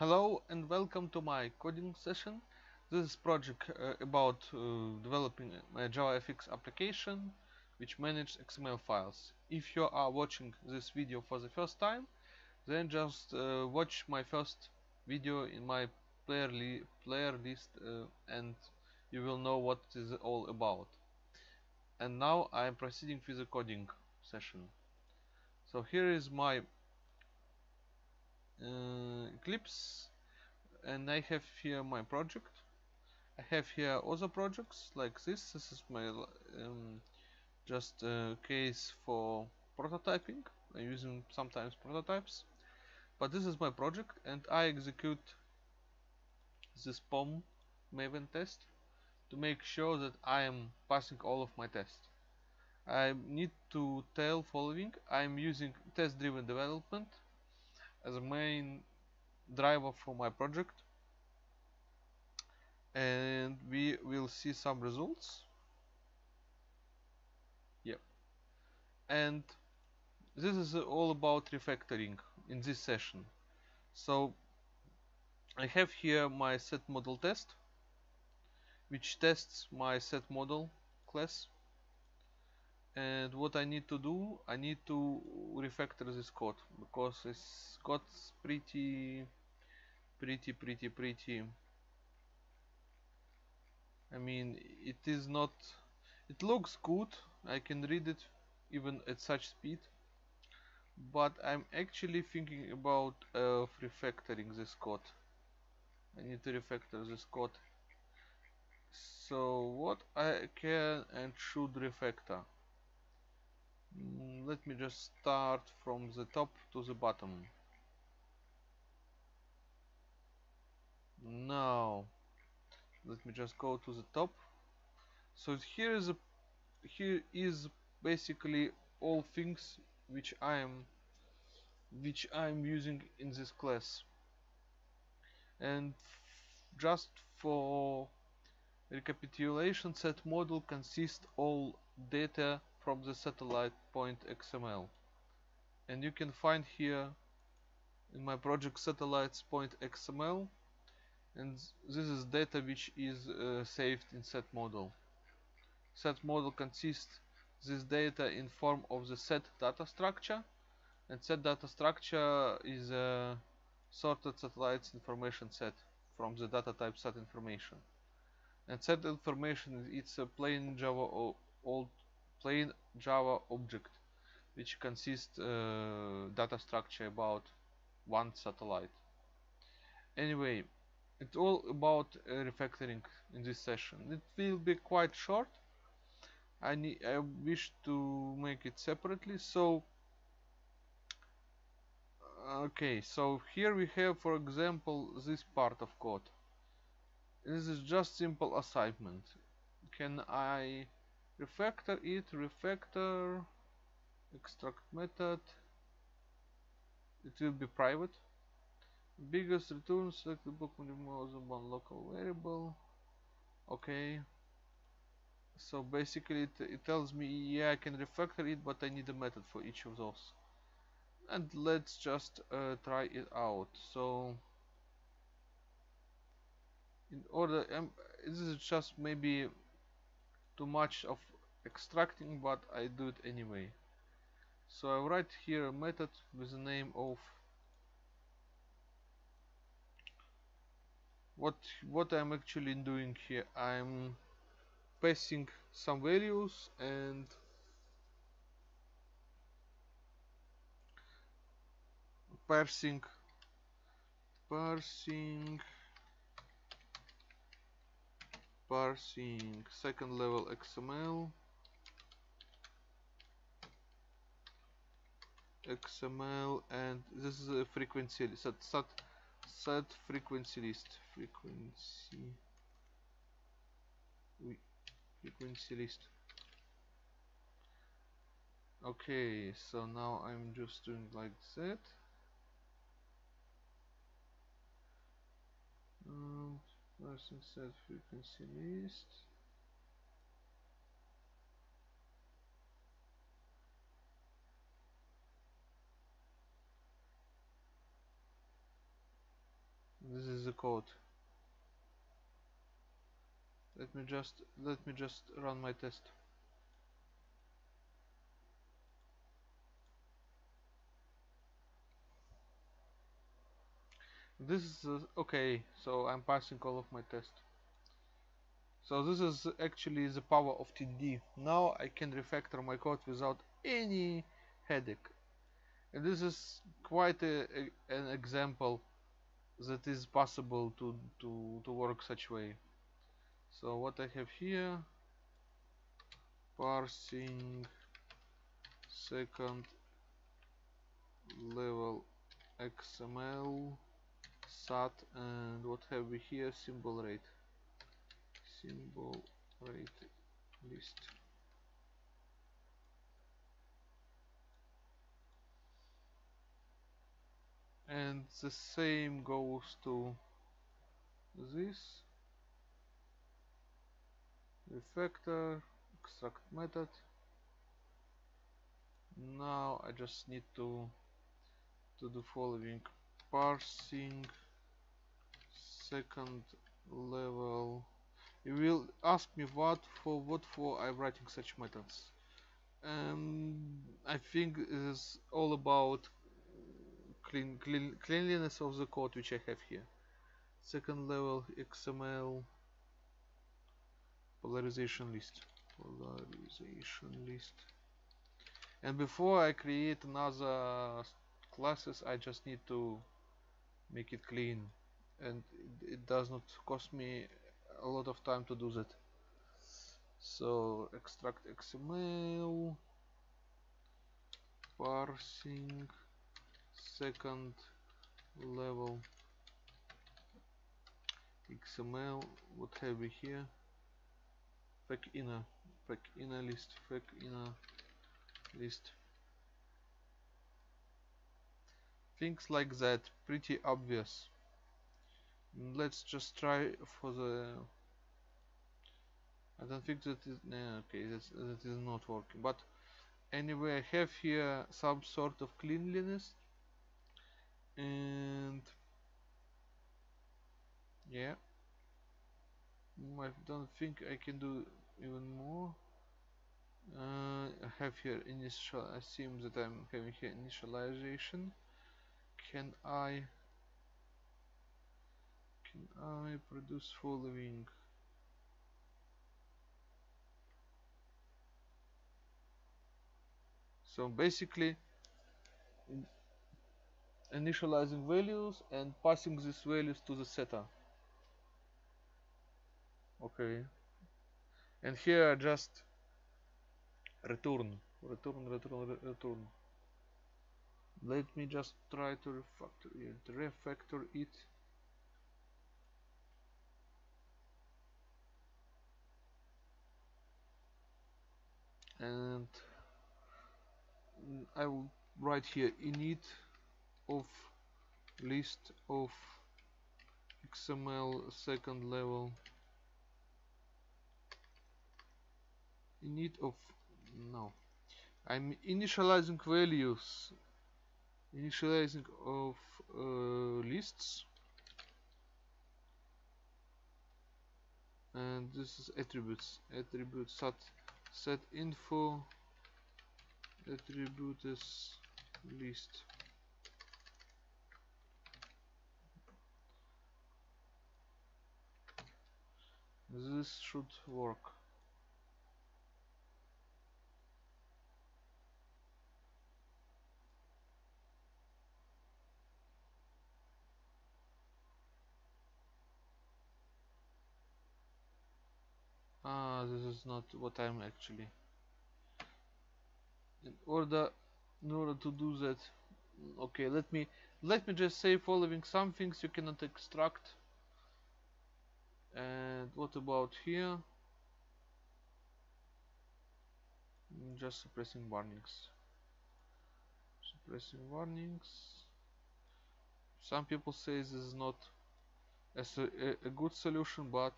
Hello and welcome to my coding session. This is project uh, about uh, developing a JavaFX application which manages XML files. If you are watching this video for the first time, then just uh, watch my first video in my player, li player list uh, and you will know what it is all about. And now I am proceeding with the coding session. So here is my uh, Eclipse and I have here my project. I have here other projects like this. This is my um, just a case for prototyping. I'm using sometimes prototypes but this is my project and I execute this POM maven test to make sure that I am passing all of my tests. I need to tell following. I'm using test driven development as a main driver for my project. And we will see some results. Yep. And this is all about refactoring in this session. So I have here my set model test which tests my set model class and what I need to do I need to refactor this code because it's got pretty pretty pretty pretty I mean it is not it looks good I can read it even at such speed but I'm actually thinking about uh, refactoring this code I need to refactor this code so what I can and should refactor Mm, let me just start from the top to the bottom. Now let me just go to the top. So here is a here is basically all things which I am which I am using in this class. And just for recapitulation set model consists all data from the satellite point XML and you can find here in my project satellites point XML and this is data which is uh, saved in set model. Set model consists this data in form of the set data structure. And set data structure is a sorted satellites information set from the data type set information. And set information it's a plain java old plain Java object which consists uh, data structure about one satellite. Anyway, it's all about uh, refactoring in this session. It will be quite short. I need I wish to make it separately so okay so here we have for example this part of code this is just simple assignment can I refactor it refactor extract method. It will be private. Biggest return select the book more than one local variable. Okay. So basically it, it tells me yeah I can refactor it but I need a method for each of those. And let's just uh, try it out. So in order um, this is just maybe too much of extracting but I do it anyway. So I write here a method with the name of what what I'm actually doing here. I'm passing some values and parsing parsing parsing second level XML XML and this is a frequency set set set frequency list. Frequency. Frequency list. Okay so now I'm just doing like that. Um, person set frequency list this is the code let me just let me just run my test this is uh, okay so I'm passing all of my test so this is actually the power of TD now I can refactor my code without any headache. And this is quite a, a, an example that is possible to, to, to work such way. So what I have here parsing second level XML SAT and what have we here? Symbol rate. Symbol rate list. And the same goes to this. Refactor extract method. Now I just need to to do following parsing second level. You will ask me what for what for I'm writing such methods. And I think it is all about clean, clean, cleanliness of the code which I have here. Second level XML polarization list. Polarization list. And before I create another classes I just need to make it clean and it, does not cost me a lot of time to do that. So extract XML parsing second level XML what have we here? Fec inner Fec inner list Fec inner list. Things like that pretty obvious let's just try for the I don't think that is okay that's, that is not working but anyway I have here some sort of cleanliness and yeah I don't think I can do even more. Uh, I have here initial assume that I'm having here initialization. Can I I produce following. So basically initializing values and passing these values to the setter. Okay. And here I just return. Return return return. Let me just try to refactor it refactor it and I will write here init of list of XML second level. Init of no. I'm initializing values. Initializing of uh, lists. And this is attributes. Attributes set set info attributes list. This should work ah this is not what I'm actually. In order in order to do that okay let me let me just say following some things you cannot extract. And what about here? Just suppressing warnings. Suppressing warnings. Some people say this is not a, a good solution but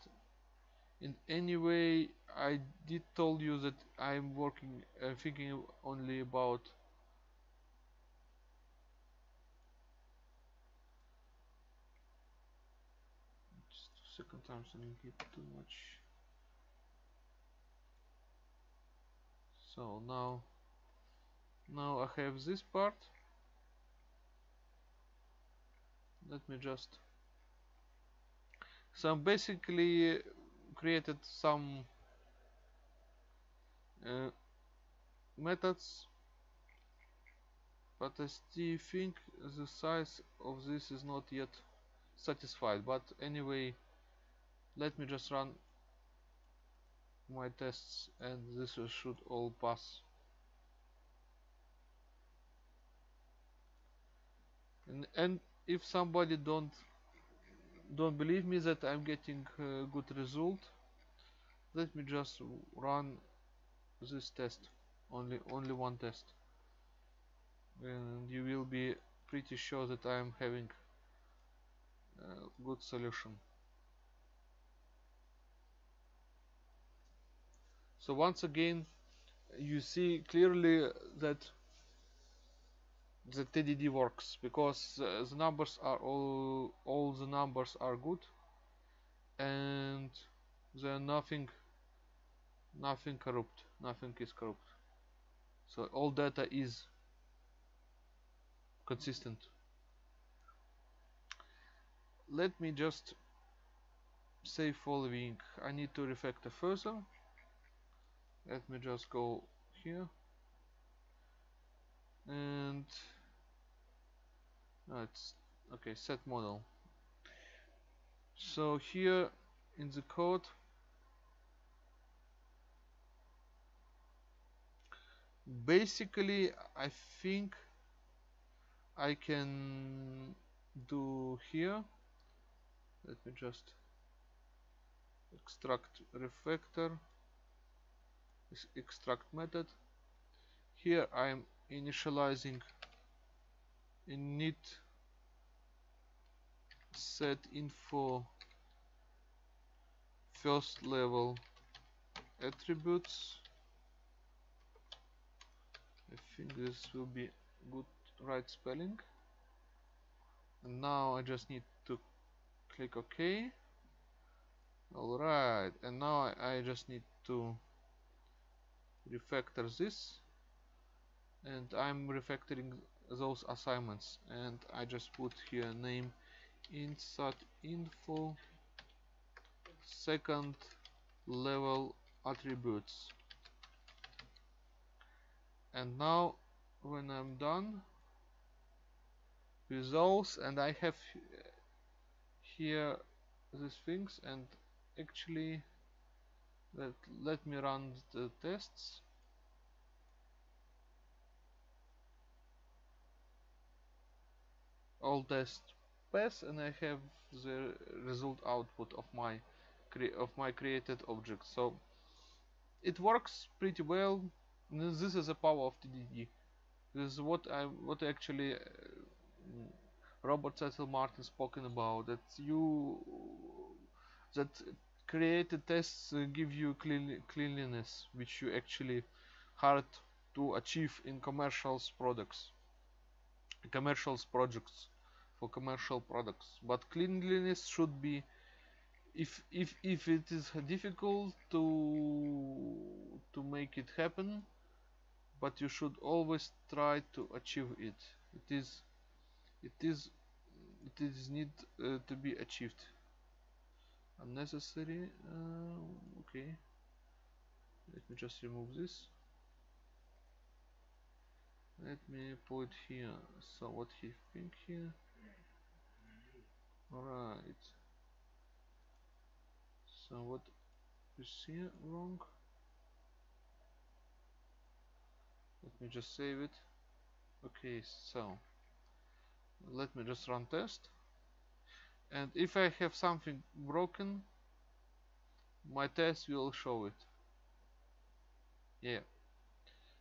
in any way I did told you that I'm working uh, thinking only about second time so I didn't get too much. So now now I have this part. Let me just so basically created some uh, methods but I still think the size of this is not yet satisfied. But anyway let me just run my tests and this should all pass. And, and if somebody don't don't believe me that I'm getting a good result. Let me just run this test only only one test. And you will be pretty sure that I am having a good solution. So once again you see clearly that the TDD works because uh, the numbers are all all the numbers are good and there nothing nothing corrupt nothing is corrupt. So all data is consistent. Let me just say following. I need to refactor further. Let me just go here. And oh, it's okay set model. So here in the code basically I think I can do here. Let me just extract refactor extract method. Here I'm initializing init set info first level attributes. I think this will be good right spelling. And now I just need to click OK. Alright and now I, I just need to refactor this. And I'm refactoring those assignments and I just put here name insert info second level attributes. And now when I'm done with those and I have here these things and actually let, let me run the tests all tests pass and I have the result output of my of my created object. So it works pretty well. This is the power of TDD this is what I what actually uh, Robert Cecil Martin spoken about that you that created tests give you clean, cleanliness which you actually hard to achieve in commercials products commercials projects for commercial products. But cleanliness should be if if if it is difficult to to make it happen but you should always try to achieve it. It is it is it is need uh, to be achieved. Unnecessary uh, okay. Let me just remove this. Let me put here. So what he think here alright. So what is here wrong? Let me just save it. Okay so let me just run test. And if I have something broken my test will show it. Yeah.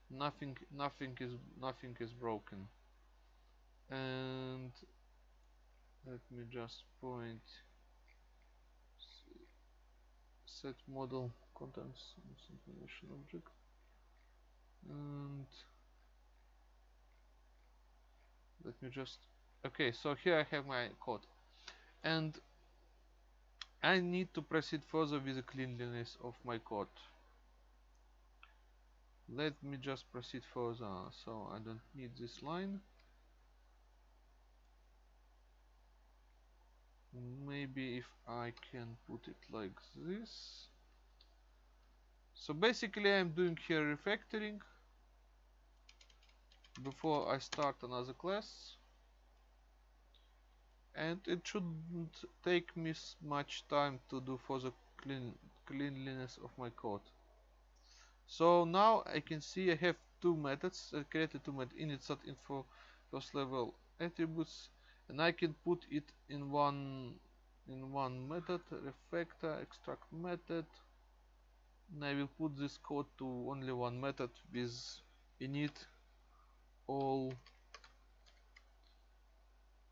Nothing nothing is nothing is broken. And let me just point. Set model contents information object. And let me just okay so here I have my code. And I need to proceed further with the cleanliness of my code. Let me just proceed further. So I don't need this line maybe if I can put it like this. So basically I'm doing here refactoring. Before I start another class. And it shouldn't take me much time to do for the clean cleanliness of my code. So now I can see I have two methods I created two methods init info first level attributes and I can put it in one in one method refactor extract method. And I will put this code to only one method with init all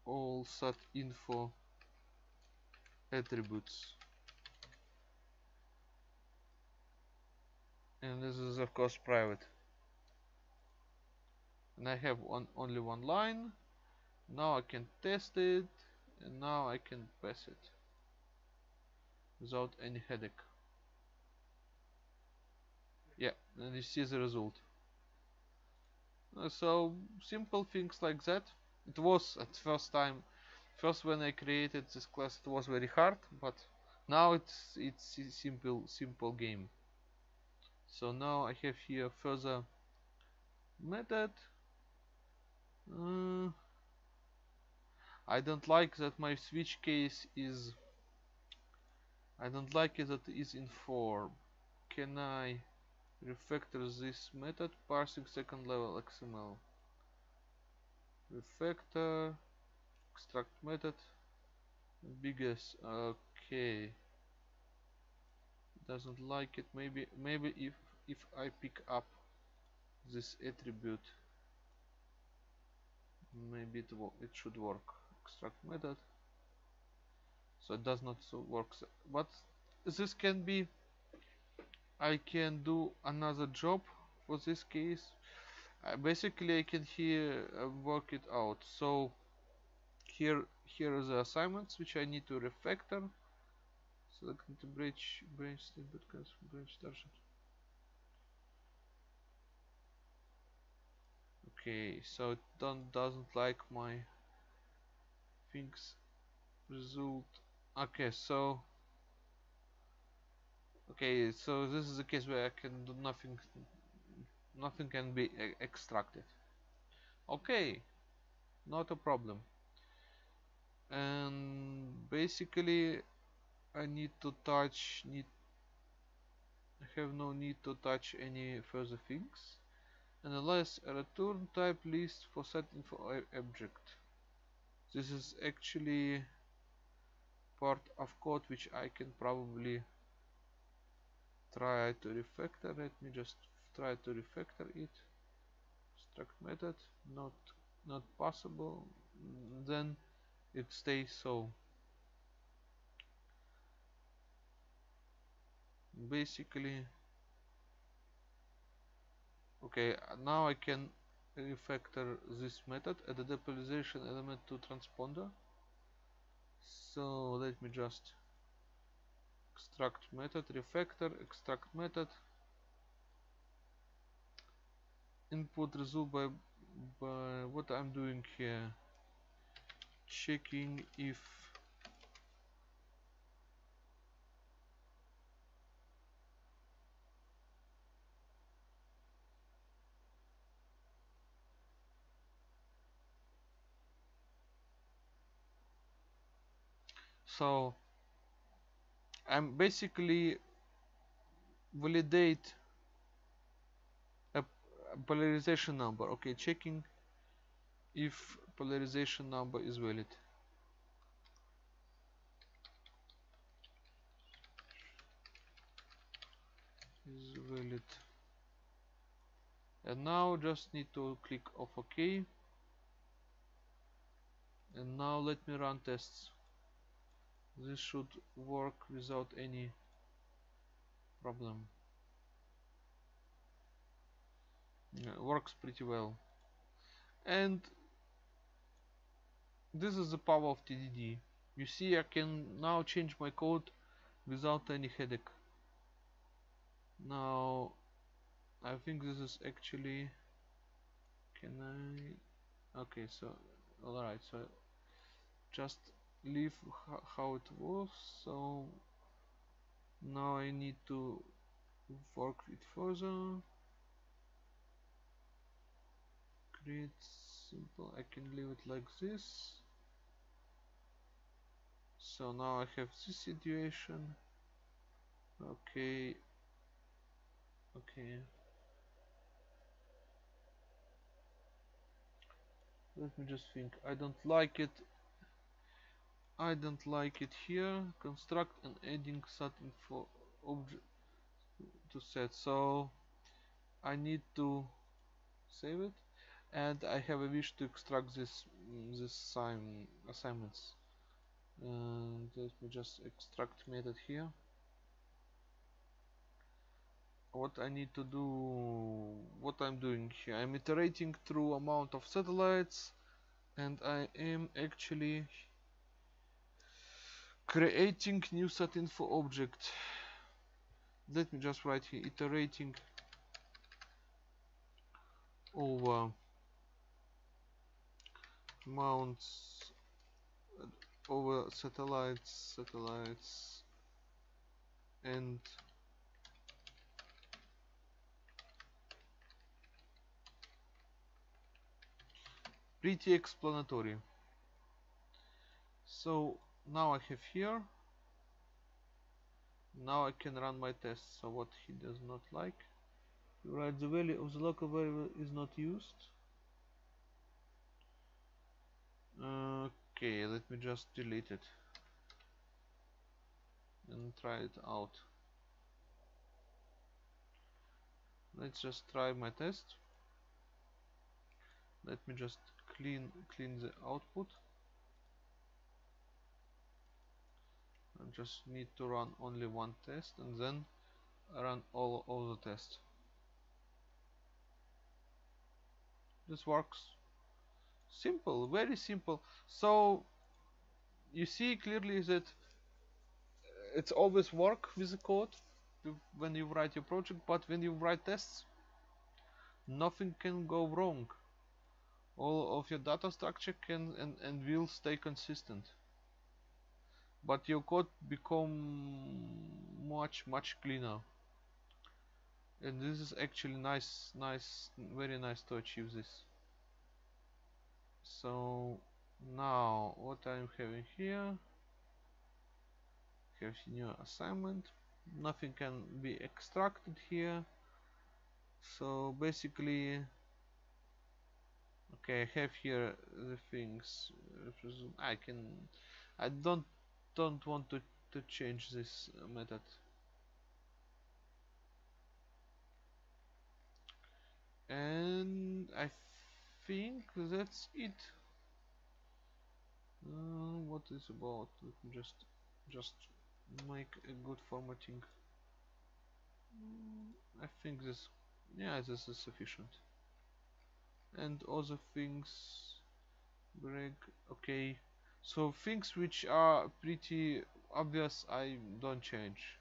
all set info attributes. And this is of course private. And I have one only one line now I can test it and now I can pass it without any headache. Yeah and you see the result. Uh, so simple things like that. It was at first time first when I created this class it was very hard but now it's it's a simple simple game. So now I have here further method. Uh, I don't like that my switch case is I don't like it that it is in for can I refactor this method? Parsing second level XML refactor extract method biggest okay. Doesn't like it. Maybe maybe if if I pick up this attribute maybe it, it should work extract method so it does not so works. But this can be I can do another job for this case. Uh, basically I can here uh, work it out. So here here are the assignments which I need to refactor. Select the bridge branch snippet branch target okay so it don't doesn't like my things result. Okay so okay so this is a case where I can do nothing nothing can be extracted. Okay not a problem. And basically I need to touch need I have no need to touch any further things. Analyze a return type list for setting for object this is actually part of code which I can probably try to refactor. Let me just try to refactor it. Struct method not not possible. Then it stays so. Basically okay now I can refactor this method add a depolarization element to transponder. So let me just extract method refactor extract method. Input result by, by what I'm doing here. Checking if so I'm basically validate a, polarization number. Okay checking if polarization number is valid. Is valid. And now just need to click off ok. And now let me run tests this should work without any problem. Yeah, works pretty well. And this is the power of TDD you see I can now change my code without any headache. Now I think this is actually can I okay so alright so just leave how it was so now I need to work it further. Create simple I can leave it like this. So now I have this situation. Okay. Okay. Let me just think. I don't like it I don't like it here. Construct and adding setting for object to set. So I need to save it. And I have a wish to extract this this sign assignments. And let me just extract method here. What I need to do what I'm doing here. I'm iterating through amount of satellites and I am actually creating new set info object. Let me just write here iterating. Oh, over mounts over satellites satellites and pretty explanatory. So now I have here. Now I can run my test so what he does not like? Right the value of the local variable is not used. Okay let me just delete it and try it out. Let's just try my test. Let me just clean clean the output just need to run only one test and then run all, all the tests. This works simple very simple. So you see clearly that it's always work with the code when you write your project but when you write tests nothing can go wrong. All of your data structure can and, and will stay consistent but your code become much much cleaner. And this is actually nice nice very nice to achieve this. So now what I'm having here have new assignment. Nothing can be extracted here. So basically okay I have here the things. I can I don't don't want to, to change this method. And I think that's it. Uh, what is about just just make a good formatting. I think this yeah this is sufficient. And other things break okay so things which are pretty obvious I don't change.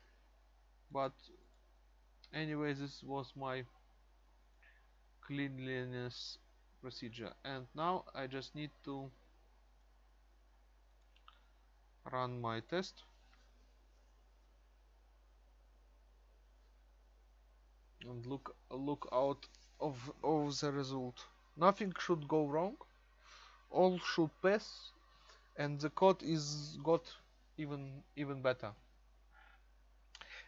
But anyway this was my cleanliness procedure. And now I just need to run my test. And look look out of, of the result. Nothing should go wrong. All should pass and the code is got even even better.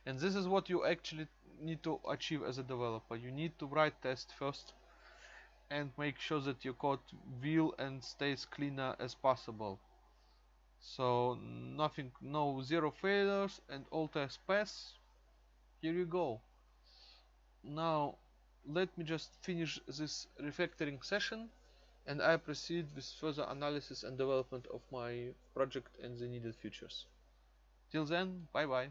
And this is what you actually need to achieve as a developer. You need to write test first and make sure that your code will and stays cleaner as possible. So nothing no zero failures and all tests pass. Here you go. Now let me just finish this refactoring session and I proceed with further analysis and development of my project and the needed features. Till then, bye bye.